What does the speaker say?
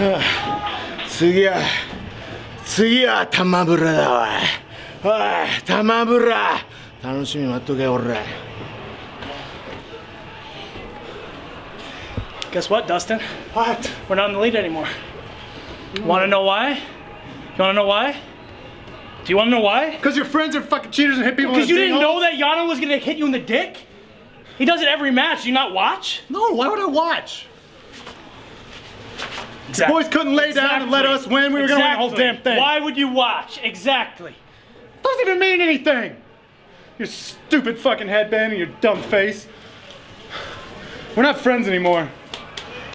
次は次は玉ブラだわおい玉ブラ楽しみ待っとけ俺 Guess what, Dustin? What? We're not in the lead anymore. Want to know why? You want to know why? Do you want to know why? Because your friends are fucking cheaters and hit people in Because the you didn't ding know hole? that Yano was gonna hit you in the dick. He does it every match. Do you not watch? No, why would I watch? Exactly. Boys couldn't lay down and let us win. We were gonna win the whole damn thing. Why would you watch? Exactly. Doesn't even mean anything. Your stupid fucking headband and your dumb face. We're not friends anymore.